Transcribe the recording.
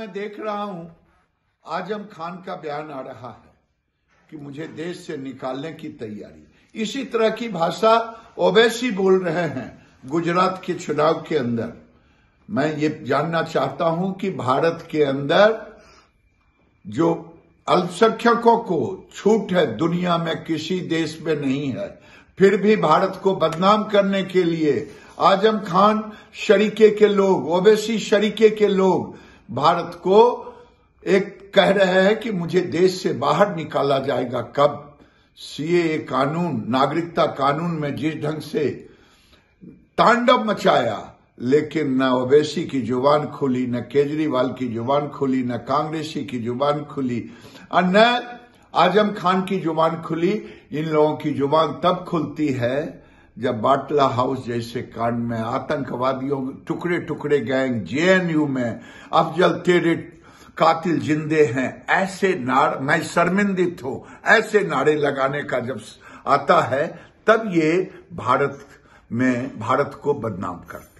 मैं देख रहा हूँ आज़म खान का बयान आ रहा है कि मुझे देश से निकालने की तैयारी। इसी तरह की भाषा ओवैसी बोल रहे हैं गुजरात के चुनाव के अंदर। मैं ये जानना चाहता हूँ कि भारत के अंदर जो अल्पसंख्यकों को छूट है, दुनिया में किसी देश में नहीं है, फिर भी भारत को बदनाम करने के लिए आज़म खान शरीके के लोग, ओवैसी शरीके के लोग भारत को एक कह रहे हैं कि मुझे देश से बाहर निकाला जाएगा कब? सीए कानून, नागरिकता कानून में जिस ढंग से तांडव मचाया, लेकिन न ओवैसी की ज़ुबान खुली, न केजरीवाल की ज़ुबान खुली, न कांग्रेसी की ज़ुबान खुली, और न आज़म खान की ज़ुबान खुली। इन लोगों की ज़ुबान तब खुलती है जब बाटला हाउस जैसे कांड में आतंकवादियों टुकड़े टुकड़े गैंग जेएनयू में अफजल तेरे कातिल जिंदे हैं, ऐसे नार, मैं शर्मिंदित हूँ, ऐसे नारे लगाने का जब आता है, तब ये भारत में, भारत को बदनाम करता